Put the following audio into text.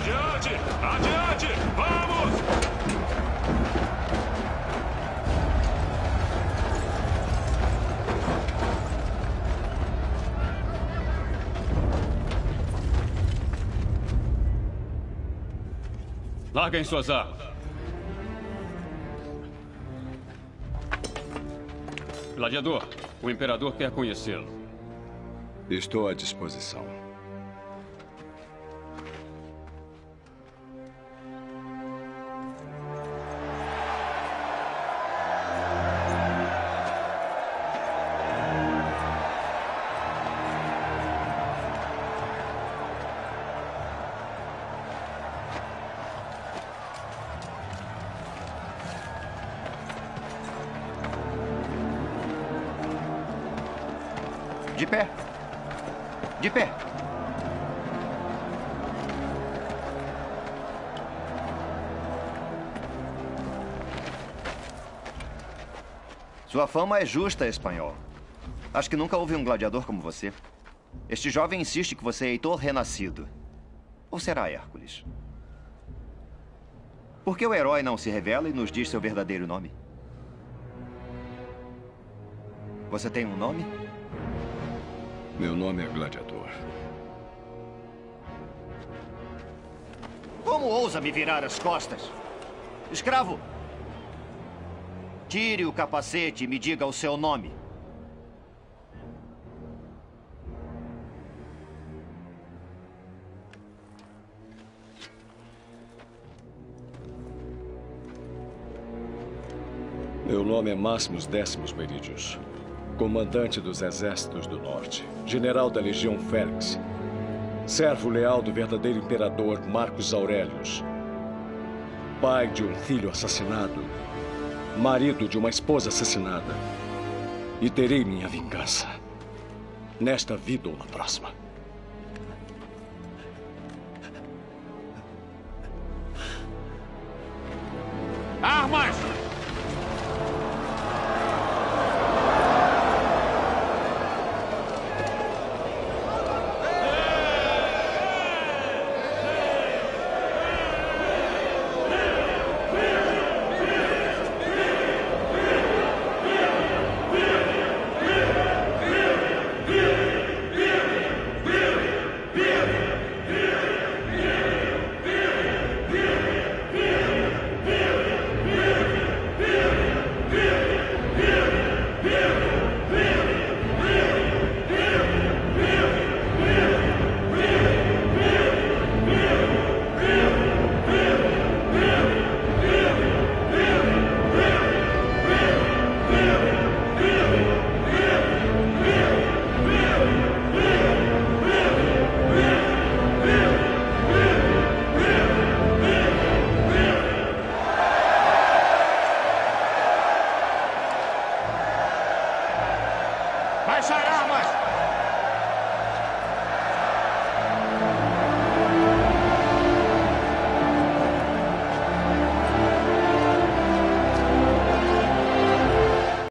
Adiante! Adiante! Vamos! Larguem suas armas. Gladiador, o Imperador quer conhecê-lo. Estou à disposição. De pé. De pé. Sua fama é justa, espanhol. Acho que nunca houve um gladiador como você. Este jovem insiste que você é Heitor renascido. Ou será Hércules? Por que o herói não se revela e nos diz seu verdadeiro nome? Você tem um nome? Meu nome é Gladiador. Como ousa me virar as costas? Escravo! Tire o capacete e me diga o seu nome. Meu nome é Máximos Décimos Meridius, comandante dos exércitos do norte, general da Legião Félix, servo leal do verdadeiro imperador Marcos Aurelius, pai de um filho assassinado, marido de uma esposa assassinada, e terei minha vingança, nesta vida ou na próxima. Armas! baixar armas.